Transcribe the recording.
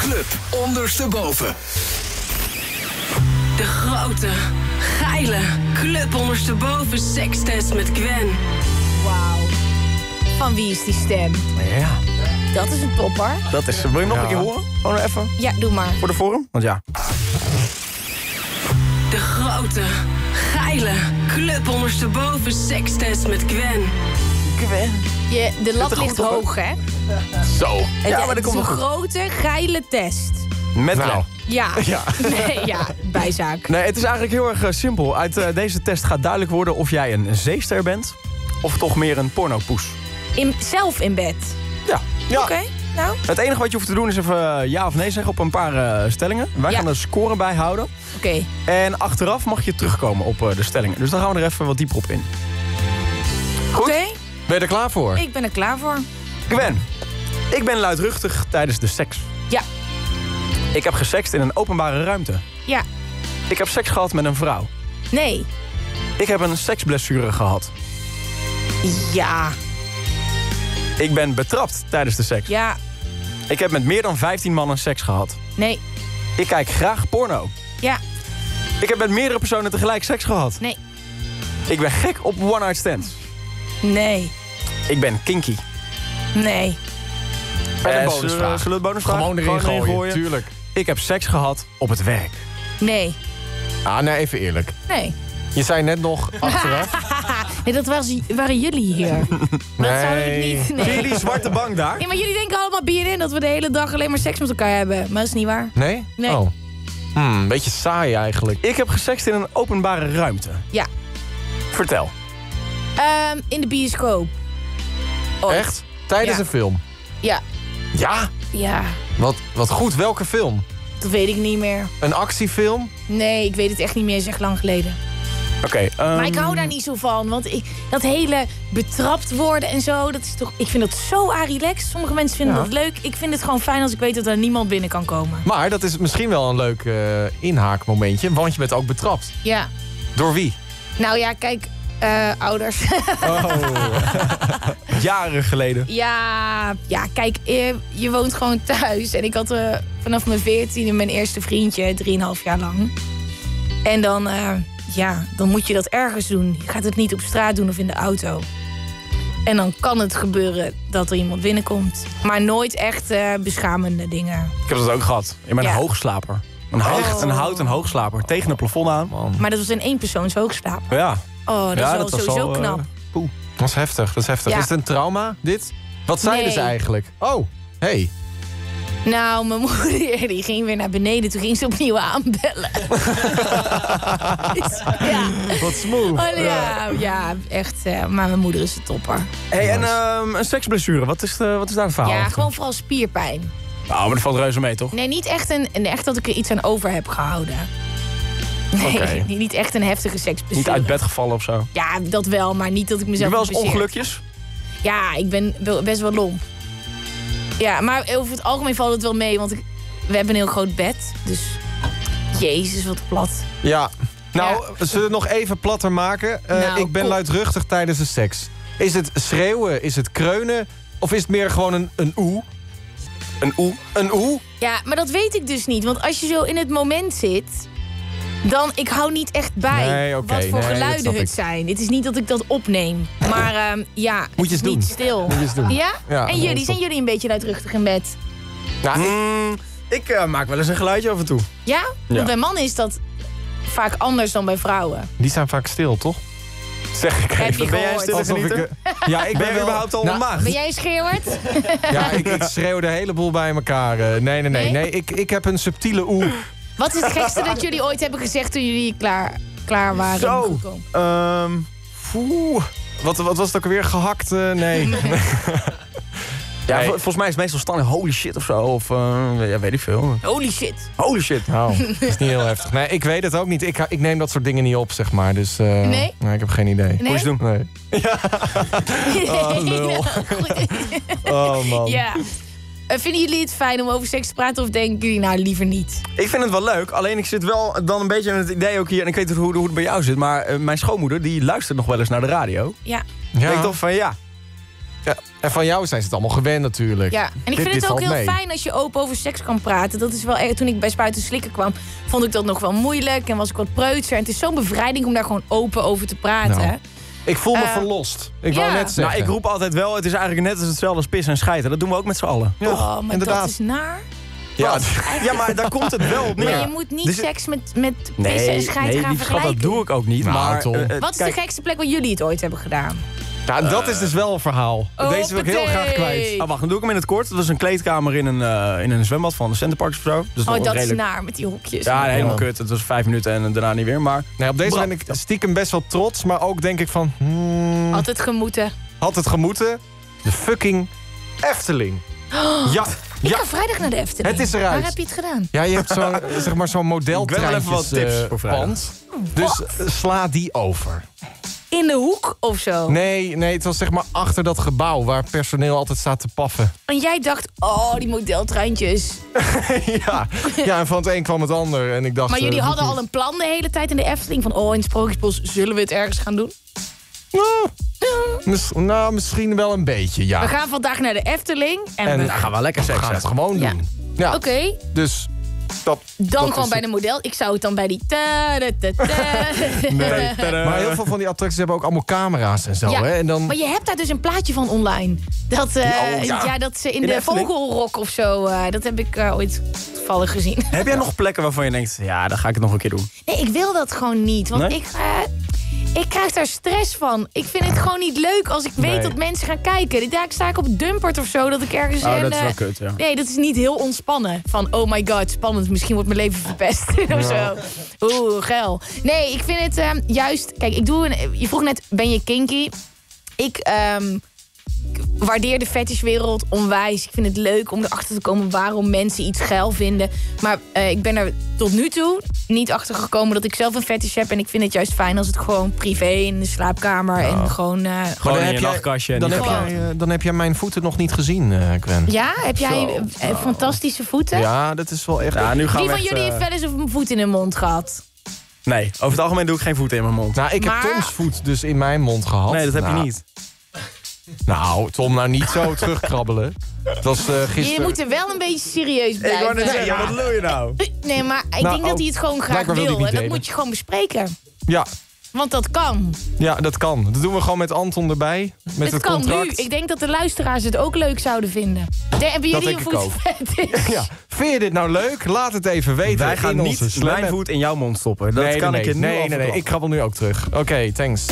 Club ondersteboven. De grote, geile, club ondersteboven sekstest met Gwen. Wauw. Van wie is die stem? Ja, Dat is een topper. dat is... Wil je nog Ja. een keer horen? Gewoon even Ja, doe maar. voor de vorm? Want ja. De grote, geile, club ondersteboven sekstest met Gwen. Je, de lat ligt hoog, hè? Zo. Het, Ja, maar het dat komt een grote, geile test. Met Nou. Ja. Ja. Nee, ja, bijzaak. Nee, het is eigenlijk heel erg eh, simpel. Uit eh, deze test gaat duidelijk worden of jij een zeester bent... of toch meer een pornopoes. In, zelf in bed. Ja. ja. Oké, nou. Het enige wat je hoeft te doen is even eh, ja of nee zeggen op een paar eh, stellingen. Wij Ja. gaan er scoren bij houden. Oké. En achteraf mag je terugkomen op eh, de stellingen. Dus dan gaan we er even wat dieper op in. Ben je er klaar voor? ik ben er klaar voor. Gwen, ik ben luidruchtig tijdens de seks. Ja. Ik heb gesext in een openbare ruimte. Ja. Ik heb seks gehad met een vrouw. Nee. Ik heb een seksblessure gehad. Ja. Ik ben betrapt tijdens de seks. Ja. Ik heb met meer dan 15 mannen seks gehad. Nee. Ik kijk graag porno. Ja. Ik heb met meerdere personen tegelijk seks gehad. Nee. Ik ben gek op one-night stands. Nee. Ik ben kinky. Nee. En een Eh, bonusvraag. Zullen, we bonusvraag Gewoon erin gooien, tuurlijk. Ik heb seks gehad op het werk. Nee. Ah, nee, even eerlijk. Nee. Je zei net nog achteraf. Nee, dat was, waren jullie hier. Dat zou ik Nee. niet... Zie je Nee. die zwarte bank daar? Ja, maar jullie denken allemaal BNN dat we de hele dag alleen maar seks met elkaar hebben. Maar dat is niet waar. Nee? Nee. Oh. Hmm, een beetje saai eigenlijk. Ik heb gesext in een openbare ruimte. Ja. Vertel. Ehm, in de bioscoop. Ooit. Echt? Tijdens Ja. een film? Ja. Ja? Ja. Wat, wat goed. Welke film? Dat weet ik niet meer. Een actiefilm? Nee, ik weet het echt niet meer. Echt lang geleden. Oké. ehm, Maar ik hou daar niet zo van. Want ik, dat hele betrapt worden en zo, dat is toch, ik vind dat zo relaxed. Sommige mensen vinden Ja. dat leuk. Ik vind het gewoon fijn als ik weet dat er niemand binnen kan komen. Maar dat is misschien wel een leuk eh, inhaakmomentje. Want je bent ook betrapt. Ja. Door wie? Nou ja, kijk, eh, ouders. Jaren geleden. ja, ja, kijk, eh, je woont gewoon thuis. En ik had eh, vanaf mijn veertiende mijn eerste vriendje, drieënhalf jaar lang. En dan, eh, ja, dan moet je dat ergens doen. Je gaat het niet op straat doen of in de auto. En dan kan het gebeuren dat er iemand binnenkomt. Maar nooit echt eh, beschamende dingen. Ik heb dat ook gehad. In mijn Ja. hoogslaper. Een, hoog, een houten hoogslaper. Tegen het plafond aan. Man, Maar dat was in één persoons hoogslaap. Ja. Oh, dat ja, is wel dat was sowieso al, eh, knap. poeh. dat is heftig. Dat is heftig. Ja. Is het een trauma, dit? Wat zeiden Nee. ze eigenlijk? Oh, hey. Nou, mijn moeder die ging weer naar beneden. Toen ging ze opnieuw aanbellen. Ja. Wat smooth. Oh, ja, ja, echt. eh, maar mijn moeder is de topper. Hey, en ehm, een seksblessure. Wat is, de, wat is daar het verhaal? Ja, achter? gewoon vooral spierpijn. Nou, maar dat valt reuze mee, toch? Nee, niet echt, een, een- echt dat ik er iets aan over heb gehouden. Nee, Oké. niet- echt een heftige seksblessure. Niet uit bed gevallen of zo. Ja, dat wel, maar niet dat ik mezelf je wel eens ongelukjes? Ja, ik ben best wel lomp. Ja, maar over het algemeen valt het wel mee, want ik, we hebben een heel groot bed. Dus, jezus, wat plat. Ja. Nou, zullen we het nog even platter maken? Eh, Nou, ik ben kom. luidruchtig tijdens de seks. Is het schreeuwen? Is het kreunen? Of is het meer gewoon een, een oe? Een oe? Een oe? Ja, maar dat weet ik dus niet. Want als je zo in het moment zit, dan ik hou niet echt bij Nee, wat voor nee, geluiden het zijn. Het is niet dat ik dat opneem. Maar ehm, ja, Moet je het is niet stil. Moet je eens doen. Ja? Ja, en jullie, zijn jullie een beetje luidruchtig in bed? Nou, ik- Mm, ik eh, maak wel eens een geluidje af en toe. Ja? Want Ja. bij mannen is dat vaak anders dan bij vrouwen. die zijn vaak stil, toch? Zeg ik Heb even. Ben jij stille Alsof ik, genieter? eh, ja, ik Ben ben je wel... überhaupt al Nou, maagd? Ben jij een schreeuwert? Ja, ik, ik schreeuw de hele boel bij elkaar. eh. nee, nee, nee. Nee? nee ik, ik heb een subtiele oe. Wat is het gekste dat jullie ooit hebben gezegd toen jullie klaar, klaar waren? Zo. om te komen? Ehm. Wat, wat was het ook alweer? Gehakt? eh, nee. ja, Nee. vol- volgens mij is het meestal standaard holy shit of zo. Of eh, ja, weet ik veel. Holy shit. Holy shit. Nou, dat is niet heel heftig. Nee, ik weet het ook niet. Ik, ik neem dat soort dingen niet op, zeg maar. Dus eh, Nee? ik heb geen idee. Nee? Moet je doen. Nee. Oh, lul. Goed. Oh man. Ja. Eh, vinden jullie het fijn om over seks te praten of denken jullie nou liever niet? Ik vind het wel leuk, alleen ik zit wel dan een beetje met het idee ook hier... en ik weet niet hoe, hoe het bij jou zit, maar eh, mijn schoonmoeder die luistert nog wel eens naar de radio. Ja. Ik denk toch van ja, Ja, en van jou zijn ze het allemaal gewend natuurlijk. Ja, en ik Dit- vind dit het ook heel mee. fijn als je open over seks kan praten. Dat is wel erg. Toen ik bij Spuiten Slikken kwam, vond ik dat nog wel moeilijk. En was ik wat preutser. En het is zo'n bevrijding om daar gewoon open over te praten. Nou, Ik voel me Eh, verlost. Ik wou ja. net zeggen. Nou, ik roep altijd wel, het is eigenlijk net als hetzelfde als pissen en schijten. Dat doen we ook met z'n allen. Ja, oh, maar inderdaad. dat is naar. Ja, ja, maar daar komt het wel op neer. Maar je moet niet Dus- seks met, met pissen en Nee, nee gaan vergelijken. dat doe ik ook niet. Nou, maar, eh, eh, Wat is kijk, de gekste plek waar jullie het ooit hebben gedaan? Nou, dat is dus wel een verhaal. Deze wil ik heel graag kwijt. Oh, wacht, dan doe ik hem in het kort. Dat was een kleedkamer in een, eh, in een zwembad van de Centerparks of zo. Dus Oh, dat redelijk... is naar met die hokjes. Ja, helemaal Ja. kut. Het was vijf minuten en daarna niet weer. Maar Nee, op deze ben ik stiekem best wel trots. Maar ook denk ik van... hmm, Altijd gemoeten. had het gemoeten. De fucking Efteling. Ja, Ik ja. ga vrijdag naar de Efteling. Het is eruit. Waar heb je het gedaan? Ja, je hebt zo'n zeg maar zo'n model Ik wil wel even wat tips voor vrijdag. pand. Dus eh, sla die over. In de hoek of zo? Nee, nee, het was zeg maar achter dat gebouw waar personeel altijd staat te paffen. En jij dacht, oh, die modeltreintjes. ja. ja, en van het een kwam het ander. En ik dacht, Maar jullie eh, hadden al een plan de hele tijd in de Efteling. Van, oh, in het Sprookjesbos zullen we het ergens gaan doen? Nou, mis- nou, misschien wel een beetje, ja. We gaan vandaag naar de Efteling. En, En we gaan we lekker We seks gaan het gewoon doen. Ja, Oké, dus dat... dan dat gewoon bij het. de model. Ik zou het dan bij die... ta da ta ta. Maar heel veel van die attracties hebben ook allemaal camera's en zo. Ja, Hè? En dan... Maar je hebt daar dus een plaatje van online. Dat, eh, Oh, ja. ja. dat ze in, In de vogelrok of zo... eh, dat heb ik eh, ooit toevallig gezien. heb jij nog plekken waarvan je denkt, ja, dan ga ik het nog een keer doen? Nee, ik wil dat gewoon niet. Want Nee? ik, ik krijg daar stress van. Ik vind het gewoon niet leuk als ik weet Nee. dat mensen gaan kijken. Daar sta ik op Dumpert of zo, dat ik ergens Oh, dat is eh, wel kut, ja. Nee, dat is niet heel ontspannen. Van, oh my god, spannend. Misschien wordt mijn leven verpest. of zo. Oeh, geil. Nee, ik vind het ehm, juist... Kijk, ik doe een... Je vroeg net, ben je kinky? Ik ehm, ik waardeer de fetishwereld onwijs. Ik vind het leuk om erachter te komen waarom mensen iets geil vinden. Maar eh, ik ben er tot nu toe niet achter gekomen dat ik zelf een fetish heb. En ik vind het juist fijn als het gewoon privé in de slaapkamer en gewoon... eh, Gewoon in heb je jij- nachtkastje. en Dan heb, gewoon- jij, eh, dan heb jij mijn voeten nog niet gezien, eh Gwen. ja, heb jij Zo, fantastische voeten? Ja, dat is wel echt... Ja, nu gaan Wie we van echt, jullie heeft wel eens een voet in hun mond gehad? Nee, over het algemeen doe ik geen voeten in mijn mond. Nou, ik Maar- heb Toms voet dus in mijn mond gehad. Nee, dat heb Nou, je niet. Nou, Tom, nou niet zo terugkrabbelen. Het was eh, gisteren... Je moet er wel een beetje serieus Ik wou blijven. net zeggen, ja, wat lul je nou? Nee, maar ik Nou, denk dat hij het gewoon graag wil wil. En dat delen. moet je gewoon bespreken. Ja, Want dat kan. ja, dat kan. Dat doen we gewoon met Anton erbij. Met het, het kan contract. nu. Ik denk dat de luisteraars het ook leuk zouden vinden. De, hebben jullie een voetfetish? Ja. Vind je dit nou leuk? Laat het even weten Wij gaan in niet mijn voet in jouw mond stoppen. Dat nee, kan nee, ik nee, nee, nee, verklappen. ik krabbel nu ook terug. Oké, thanks.